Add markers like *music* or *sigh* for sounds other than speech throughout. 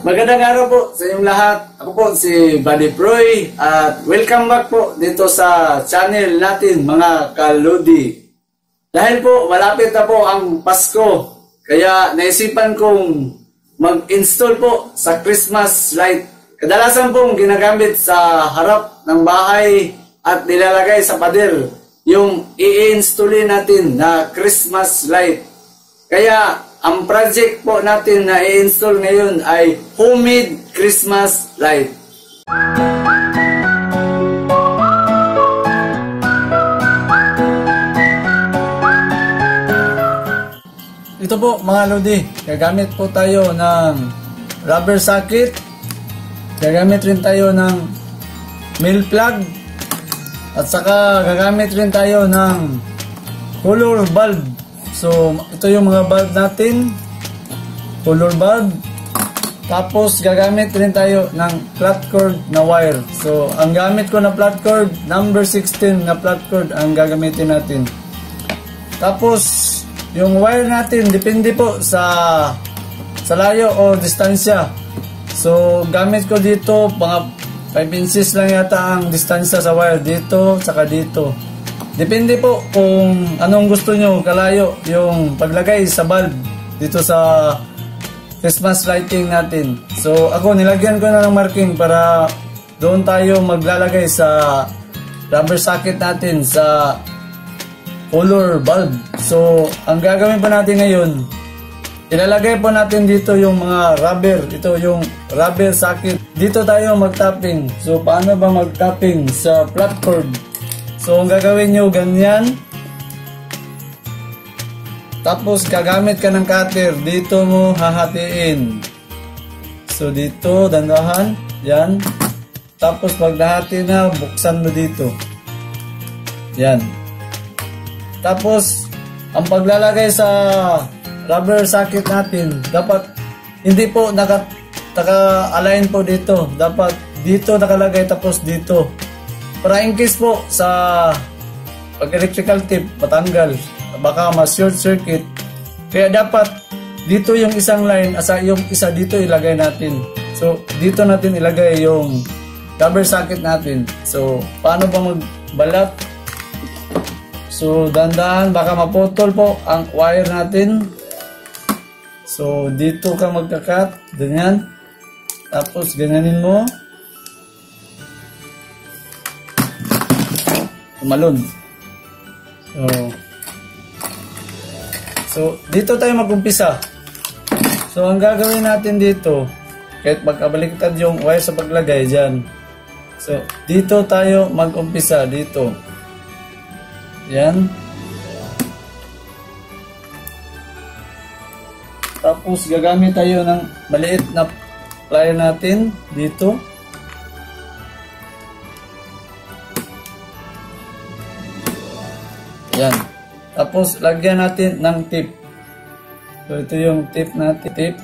Magandang araw po sa inyong lahat. Ako po si Buddy Proy at welcome back po dito sa channel natin mga kaludi. Dahil po malapit na po ang Pasko, kaya naisipan kong mag-install po sa Christmas light. Kadalasan pong ginagamit sa harap ng bahay at nilalagay sa pader yung i-installin natin na Christmas light. Kaya ang project po natin na i-install ngayon ay homemade Christmas light. Ito po mga lodi, gagamit po tayo ng rubber socket, gagamit rin tayo ng mill plug, at saka gagamit rin tayo ng color bulb So, ito yung mga bulb natin. Color bulb. Tapos, gagamit rin tayo ng flat cord na wire. So, ang gamit ko na flat cord, number 16 na flat cord ang gagamitin natin. Tapos, yung wire natin, depende po sa sa layo o distansya. So, gamit ko dito, mga 5 inches lang yata ang distansya sa wire dito, saka dito. Depende po kung anong gusto nyo kalayo yung paglagay sa bulb dito sa Christmas lighting natin. So ako nilagyan ko na ng marking para doon tayo maglalagay sa rubber socket natin sa color bulb. So ang gagawin pa natin ngayon, ilalagay po natin dito yung mga rubber. Ito yung rubber socket. Dito tayo mag-tapping. So paano ba mag-tapping sa flat cord? So, ang gagawin nyo, ganyan. Tapos, gagamit ka ng cutter. Dito mo hahatiin. So, dito, dandahan. Yan. Tapos, pag nahati na, buksan mo dito. Yan. Tapos, ang paglalagay sa rubber socket natin, dapat hindi po naka, naka-align po dito. Dapat dito nakalagay tapos dito. Para in case po sa pag electrical tip matanggal, baka ma-short circuit. Kaya dapat dito yung isang line, asa yung isa dito ilagay natin. So, dito natin ilagay yung rubber socket natin. So, paano ba magbalat? So, dandahan, baka maputol po ang wire natin. So, dito ka magkakat, ganyan. Tapos, ganyanin mo. Tumalon. So, so dito tayo magumpisa. So, ang gagawin natin dito, kahit magkabaliktad yung wire sa paglagay dyan. So, dito tayo magumpisa dito. Yan. Tapos, gagamit tayo ng maliit na plier natin dito. Yan. Tapos, lagyan natin ng tip. So, ito yung tip natin. Tip.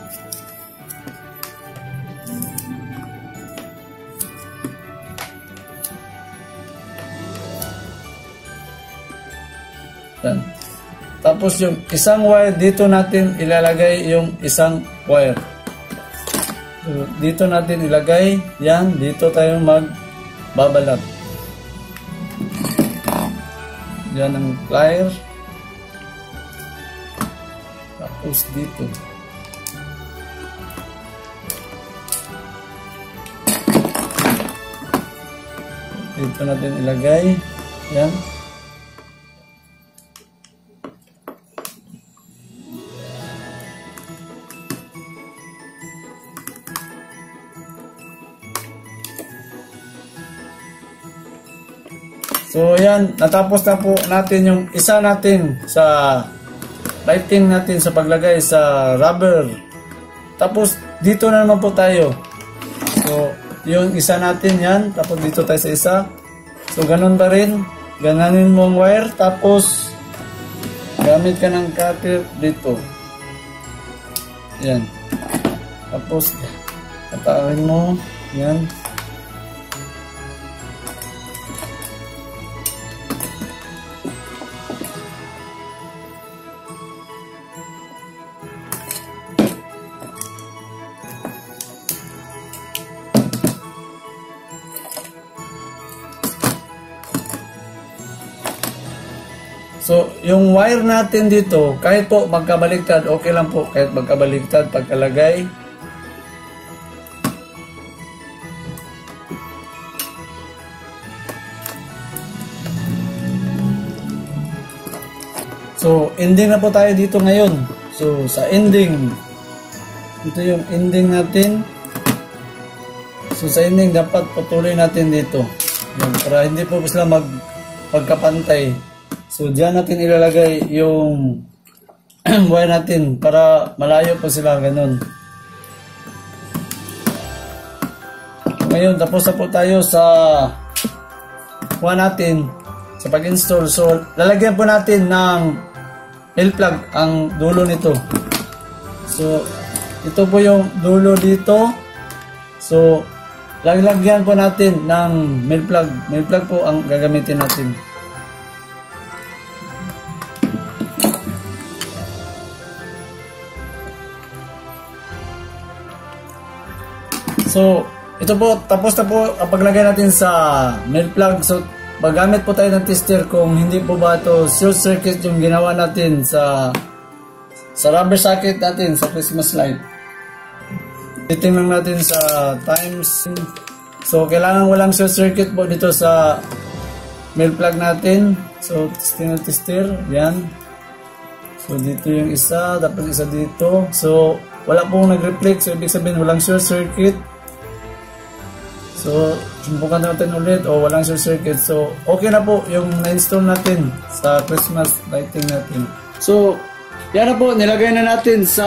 Yan. Tapos, yung isang wire, dito natin ilalagay yung isang wire. So, dito natin ilagay. Yan. Dito tayo magbabalat. Yan ang plier. Tapos dito. Dito natin ilagay. Yan. So yan, natapos na po natin yung isa natin sa lighting natin sa paglagay sa rubber. Tapos dito na naman po tayo. So yung isa natin yan, tapos dito tayo sa isa. So ganun pa rin, gananin mo ang wire, tapos gamit ka ng cutter dito. Yan. Tapos, katawin mo, yan. So, yung wire natin dito, kahit po magkabaliktad, okay lang po kahit magkabaliktad pagkalagay. So, ending na po tayo dito ngayon. So, sa ending, ito yung ending natin. So, sa ending, dapat patuloy natin dito. Yan, para hindi po sila mag pagkapantay. So, diyan natin ilalagay yung *clears throat* wire natin para malayo po sila ganun. Ngayon, tapos na po tayo sa kuha natin sa pag-install. So, lalagyan po natin ng L-plug ang dulo nito. So, ito po yung dulo dito. So, lalagyan po natin ng mail plug. Mail plug po ang gagamitin natin. So, ito po, tapos na po ang paglagay natin sa mail plug. So, Magamit po tayo ng tester kung hindi po ba ito short circuit yung ginawa natin sa sa rubber socket natin sa Christmas light. Titingnan natin sa times. So, kailangan walang short circuit po dito sa mail plug natin. So, testing na. Yan. So, dito yung isa. Tapos isa dito. So, wala pong nag-reflect. So, ibig sabihin walang short circuit. So, sumbukan natin ulit o walang short circuit. So, okay na po yung na-install natin sa Christmas lighting natin. So, yan na po, nilagay na natin sa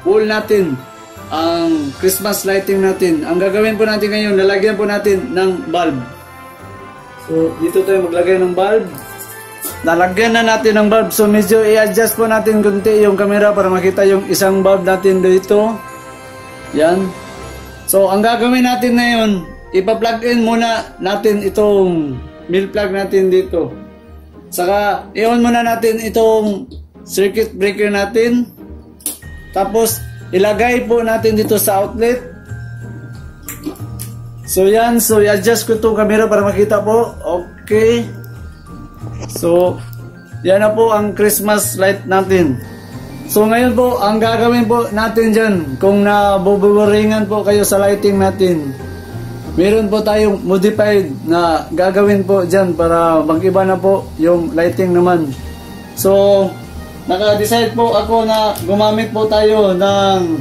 wall natin ang Christmas lighting natin. Ang gagawin po natin ngayon, lalagyan po natin ng bulb. So, dito tayo maglagay ng bulb. Nalagyan na natin ng bulb. So, medyo i-adjust po natin kunti yung camera para makita yung isang bulb natin dito. Yan. So, ang gagawin natin ngayon, ipa-plug in muna natin itong mill plug natin dito. Saka, i-on muna natin itong circuit breaker natin. Tapos, ilagay po natin dito sa outlet. So, yan. So, i-adjust ko itong camera para makita po. Okay. So, yan na po ang Christmas light natin. So ngayon po, ang gagawin po natin dyan, kung nabuburingan po kayo sa lighting natin, meron po tayong modified na gagawin po dyan para mag-iba na po yung lighting naman. So, naka-decide po ako na gumamit po tayo ng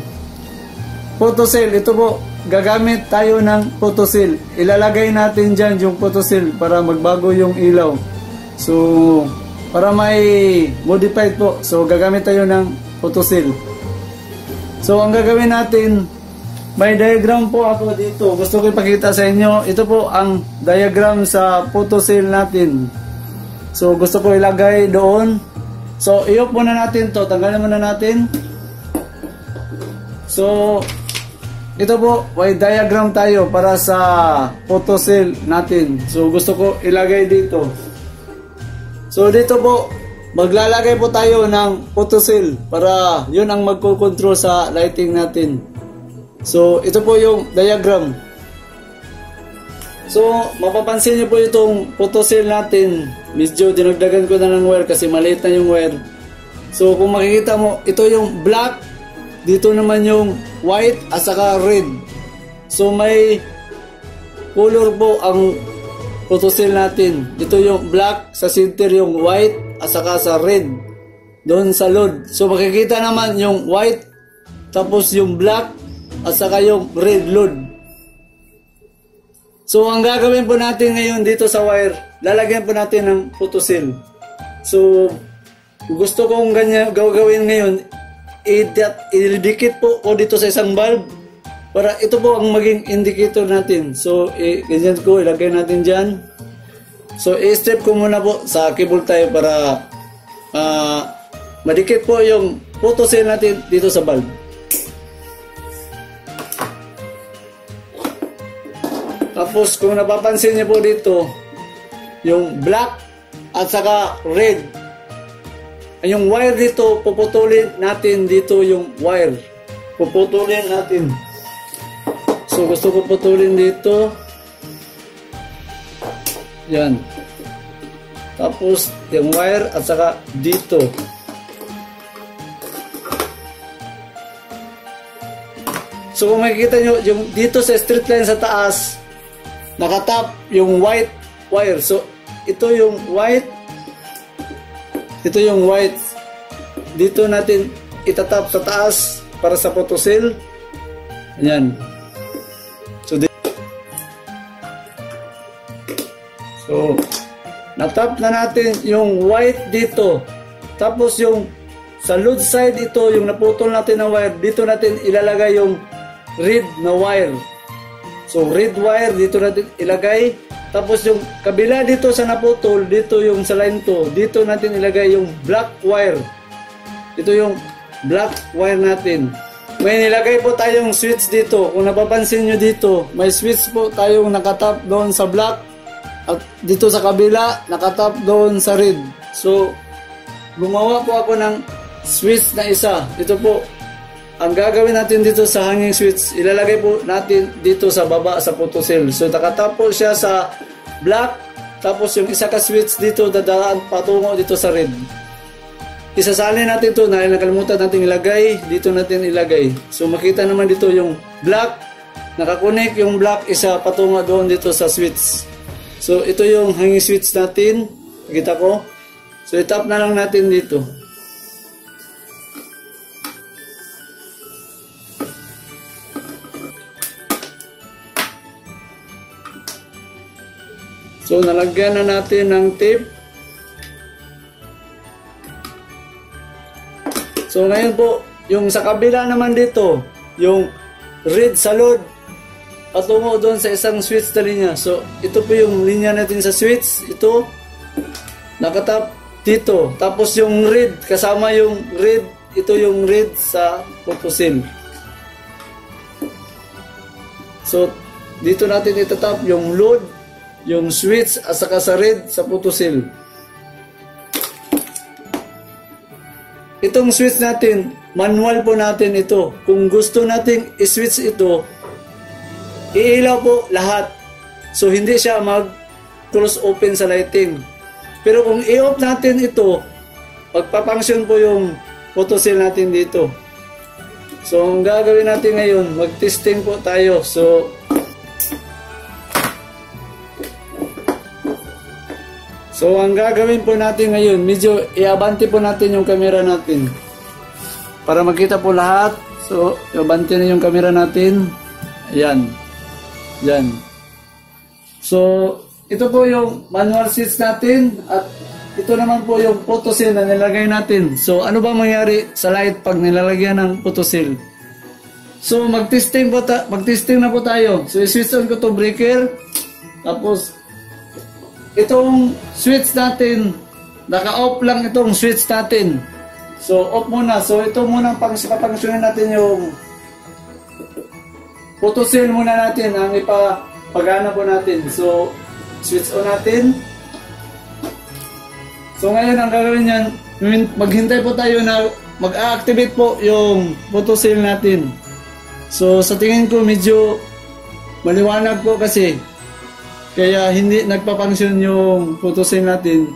photocell. Ito po, gagamit tayo ng photocell. Ilalagay natin dyan yung photocell para magbago yung ilaw. So, para may modified po. So gagamit tayo ng photocell. So ang gagawin natin, may diagram po ako dito. Gusto ko ipakita sa inyo. Ito po ang diagram sa photocell natin. So gusto ko ilagay doon. So i-off muna natin to. Tanggalin muna natin. So ito po, may diagram tayo para sa photocell natin. So gusto ko ilagay dito. So dito po, maglalagay po tayo ng photocell para yun ang magko-control sa lighting natin. So ito po yung diagram. So mapapansin niyo po itong photocell natin. Medyo dinagdagan ko na ng wire kasi maliit na yung wire. So kung makikita mo, ito yung black, dito naman yung white at saka red. So may color po ang photocell natin. Ito yung black, sa center yung white, at saka sa red. Doon sa load. So makikita naman yung white, tapos yung black, at saka yung red load. So ang gagawin po natin ngayon dito sa wire, lalagyan po natin ng photocell. So gusto kong ganyan gagawin ngayon, idikit po o dito sa isang bulb para ito po ang maging indicator natin. So, ganyan ko, ilagay natin dyan. So, i-strip ko muna po sa cable tie para uh, madikit po yung photo cell natin dito sa bulb. Tapos, kung napapansin niyo po dito, yung black at saka red. Yung wire dito, puputulin natin dito yung wire. Puputulin natin. So gusto ko putulin dito. Yan. tapos yung wire at saka dito. So kung makikita nyo, yung dito sa street line sa taas, nakatap yung white wire. So ito yung white, ito yung white. Dito natin itatap sa taas para sa photocell. Ayan. So natap na natin yung white dito. Tapos yung sa load side ito, yung naputol natin na wire, dito natin ilalagay yung red na wire. So red wire dito natin ilagay. Tapos yung kabila dito sa naputol, dito yung sa line 2, dito natin ilagay yung black wire. Ito yung black wire natin. May nilagay po tayong switch dito. Kung napapansin nyo dito, may switch po tayong nakatap doon sa black. At dito sa kabila, nakatap doon sa red. So, gumawa po ako ng switch na isa. Ito po, ang gagawin natin dito sa hanging switch, ilalagay po natin dito sa baba sa photocell. So nakatap po siya sa black, tapos yung isa ka switch dito dadaan patungo dito sa red. Isasalin natin to na nakalimutan natin ilagay, dito natin ilagay. So makita naman dito yung black, nakakonek yung black isa patungo doon dito sa switch. So ito yung hanging switch natin, kita ko. So itap na lang natin dito. So, nalagyan na natin ng tape. So, ngayon po, yung sa kabila naman dito, yung red sa load, patungo doon sa isang switch na linya. So, ito po yung linya natin sa switch. Ito, nakatap dito. Tapos yung red, kasama yung red, ito yung red sa pupusin. So, dito natin itatap yung load yung switch at saka sa red sa photocell. Itong switch natin, manual po natin ito. Kung gusto nating i-switch ito, iilaw po lahat. So hindi siya mag close open sa lighting. Pero kung i-off natin ito, magpapunction po yung photocell natin dito. So ang gagawin natin ngayon, mag-testing po tayo. So So, ang gagawin po natin ngayon, medyo iabante po natin yung camera natin. Para makita po lahat. So, iabante na yung camera natin. Ayan. Ayan. So, ito po yung manual switch natin at ito naman po yung photocell na nilagay natin. So, ano ba mangyari sa light pag nilalagyan ng photocell? So, mag-testing po ta mag-testing na po tayo. So, i-switch on ko to breaker. Tapos, itong switch natin, naka-off lang itong switch natin. So, off muna. So, ito muna pang papangsyonin natin yung photocell muna natin ang ipapagana po natin. So, switch on natin. So, ngayon ang gagawin niyan, maghintay po tayo na mag-activate po yung photocell natin. So, sa tingin ko medyo maliwanag po kasi kaya hindi nagpapangsyon yung photosync natin.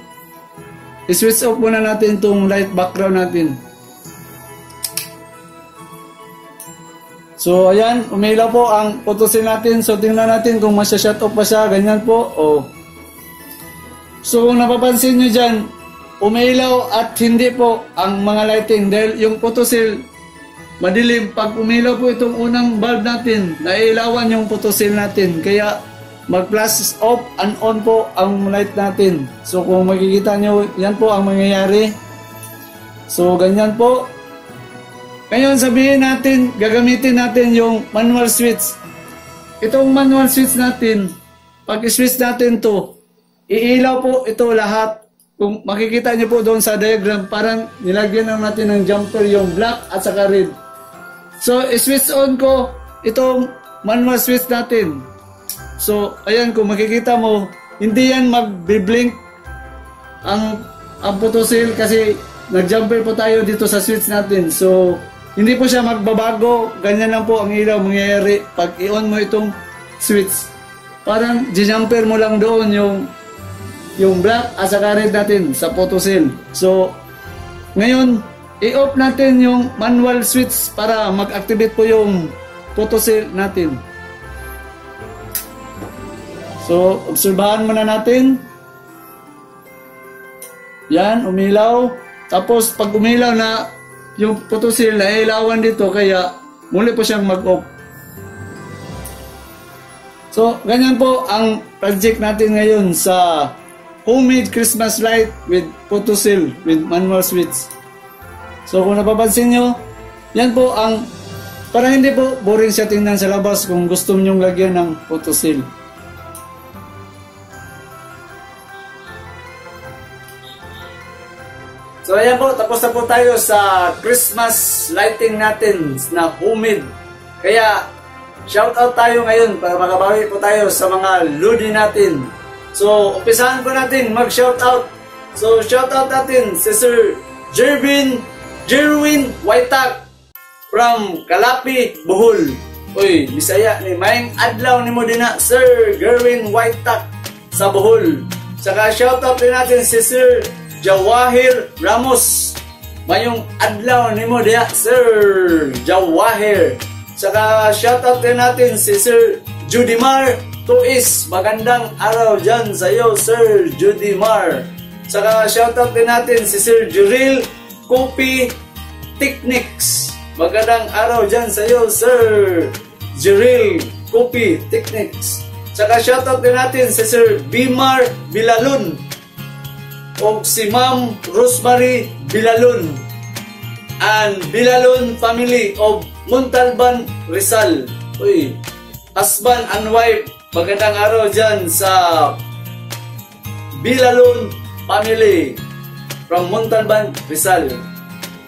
I-switch off muna natin itong light background natin. So, ayan, umilaw po ang photosync natin. So, tingnan natin kung masya-shut off pa siya. Ganyan po. Oh. So, kung napapansin nyo dyan, umilaw at hindi po ang mga lighting. Dahil yung photocell, madilim. Pag umilaw po itong unang bulb natin, nailawan yung photocell natin. Kaya, mag-flash off and on po ang light natin. So kung makikita nyo, yan po ang mangyayari. So ganyan po. Ngayon sabihin natin, gagamitin natin yung manual switch. Itong manual switch natin, pag switch natin to, iilaw po ito lahat. Kung makikita nyo po doon sa diagram, parang nilagyan lang natin ng jumper yung black at saka red. So, switch on ko itong manual switch natin. So, ayan, kung makikita mo, hindi yan mag-blink ang, ang photocell kasi nag-jumper po tayo dito sa switch natin. So, hindi po siya magbabago. Ganyan lang po ang ilaw mangyayari pag i-on mo itong switch. Parang jumper mo lang doon yung yung black at saka red natin sa photo cell. So, ngayon, i-off natin yung manual switch para mag-activate po yung photo cell natin. So, obserbahan muna natin. Yan, umilaw. Tapos, pag umilaw na yung cell na ilawan dito, kaya muli po siyang mag-off. So, ganyan po ang project natin ngayon sa homemade Christmas light with cell with manual switch. So, kung napapansin nyo, yan po ang para hindi po boring siya tingnan sa labas kung gusto nyong lagyan ng photo So ayan po, tapos na po tayo sa Christmas lighting natin na homemade. Kaya shout out tayo ngayon para makabawi po tayo sa mga ludi natin. So umpisahan po natin mag shout out. So shout out natin si Sir Jervin Jerwin Whitak from Kalapi, Bohol. Uy, Bisaya ni Maing Adlaw ni mo din na Sir Gerwin Whitak sa Bohol. Saka shout out din natin si Sir Jawahir Ramos. Mayong adlaw ni mo diya, Sir Jawahir. Saka shoutout din natin si Sir Judimar Tuis. Magandang araw dyan sa iyo, Sir Judimar. Saka shoutout din natin si Sir Juril Kopi Techniques. Magandang araw dyan sa iyo, Sir Juril Kopi Techniques. Saka shoutout din natin si Sir Bimar Bilalun o si Ma'am Rosemary Bilalon and Bilalon family of Montalban, Rizal. Uy, husband and wife, magandang araw dyan sa Bilalon family from Montalban, Rizal.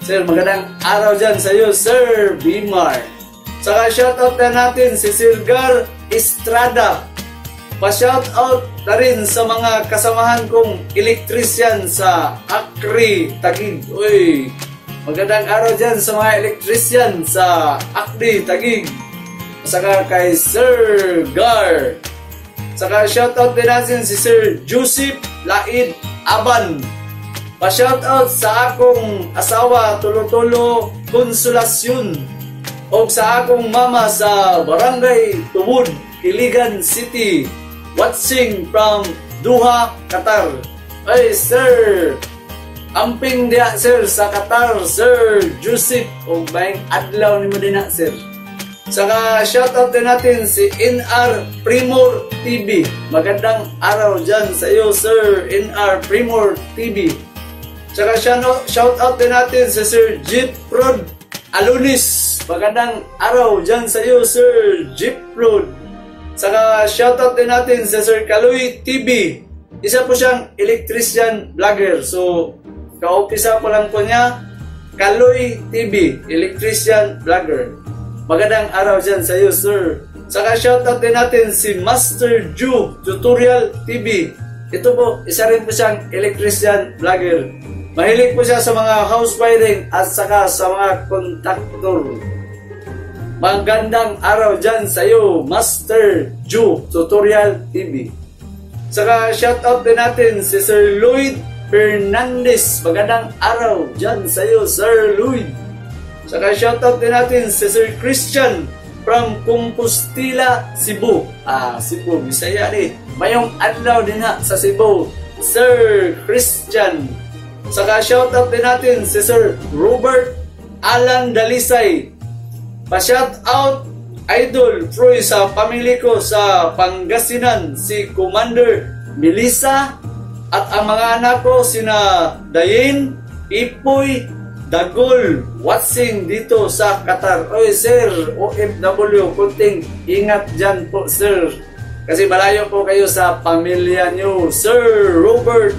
Sir, magandang araw dyan sa iyo, Sir Bimar. Saka shoutout na natin si Sir Gar Estrada Pa-shout out na rin sa mga kasamahan kong elektrisyan sa Akri, Tagig. Uy, magandang araw dyan sa mga elektrisyan sa Akri, Tagig. Saka kay Sir Gar. Saka shout out din natin si Sir Joseph Laid Aban. Pa-shout out sa akong asawa Tulo-Tulo Konsolasyon o sa akong mama sa Barangay Tubod, Iligan City watching from Doha, Qatar. Ay, sir! Amping dia, sir, sa Qatar, sir Joseph. O bayang adlaw ni mo din na, sir. Saka shoutout din natin si NR Primor TV. Magandang araw dyan sa iyo, sir. NR Primor TV. Saka shoutout din natin si Sir Jeep Prod Alunis. Magandang araw dyan sa iyo, sir. Jeep Prod Saka shoutout din natin sa Sir Kaloy TV. Isa po siyang electrician vlogger. So, kaumpisa po lang po niya, Kaloy TV, electrician vlogger. Magandang araw dyan sa iyo, sir. Saka shoutout din natin si Master Ju Tutorial TV. Ito po, isa rin po siyang electrician vlogger. Mahilig po siya sa mga house wiring at saka sa mga contactor. Magandang araw dyan sa iyo, Master Ju Tutorial TV. Saka shoutout din natin si Sir Lloyd Fernandez. Magandang araw dyan sa iyo, Sir Lloyd. Saka shoutout din natin si Sir Christian from Compostela, Cebu. Ah, Cebu, Bisaya ni. Mayong adlaw din na sa Cebu, Sir Christian. Saka shoutout din natin si Sir Robert Alan Dalisay Pa-shout out Idol Froy sa pamilya ko sa Pangasinan, si Commander Melissa at ang mga anak ko sina Dayin, Ipoy, Dagol, watching dito sa Qatar. Oy sir, OFW, kunting ingat dyan po sir. Kasi malayo po kayo sa pamilya nyo. Sir Robert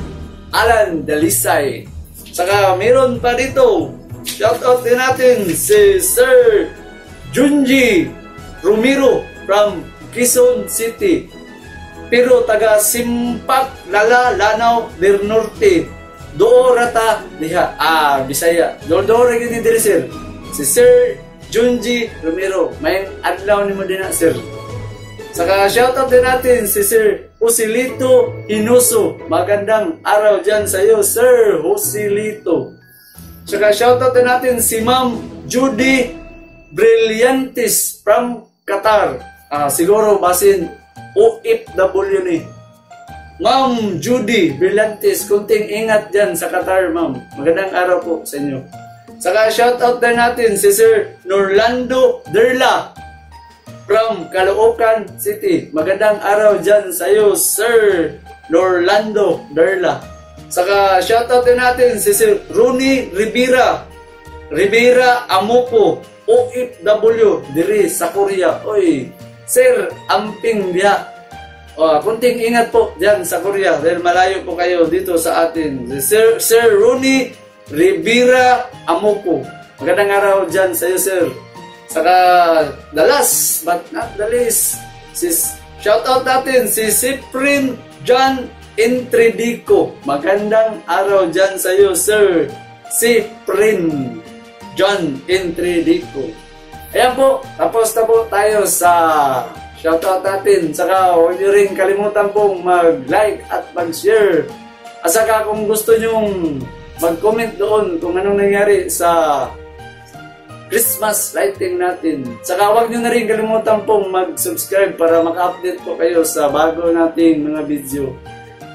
Alan Dalisay. Saka meron pa dito, shout out din natin si Sir Junji Romero from Quezon City. Pero taga Simpak Lala Lanao del Norte. Do rata diha. Ah, Bisaya. Do do ra gyud diri sir. Si Sir Junji Romero. May adlaw ni mo din na sir. Saka shoutout din natin si Sir Joselito Hinuso. Magandang araw dyan sa iyo, Sir Joselito. Tsaka shoutout na natin si Ma'am Judy Brillantis from Qatar. Ah, siguro basin OFW ni. Ma'am Judy Brillantis, kunting ingat dyan sa Qatar, ma'am. Magandang araw po sa inyo. Saka shoutout na natin si Sir Norlando Derla from Caloocan City. Magandang araw dyan sa iyo, Sir Norlando Derla. Saka shoutout din natin si Sir Rooney Rivera. Rivera Amopo, OFW, diri sa Korea. Oy, Sir Amping Bia. O, kunting ingat po diyan sa Korea dahil malayo po kayo dito sa atin. Si Sir, Sir Rooney Rivera Amopo. Magandang araw dyan sa iyo, Sir. Saka, the last but not the least, si, shout out natin si Cyprian John Intredico. Magandang araw dyan sa iyo, Sir. Cyprian John Intredico. Ayan po, tapos na po tayo sa shoutout natin. Saka huwag nyo rin kalimutan pong mag-like at mag-share. At saka kung gusto nyong mag-comment doon kung anong nangyari sa Christmas lighting natin. Saka huwag nyo na rin kalimutan pong mag-subscribe para maka-update po kayo sa bago nating mga video.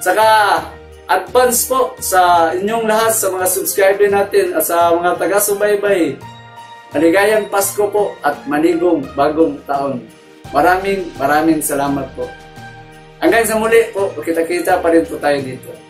Saka advance po sa inyong lahat sa mga subscriber natin at sa mga taga-subaybay. Maligayang Pasko po at manigong bagong taon. Maraming maraming salamat po. Hanggang sa muli po, kita-kita pa rin po tayo dito.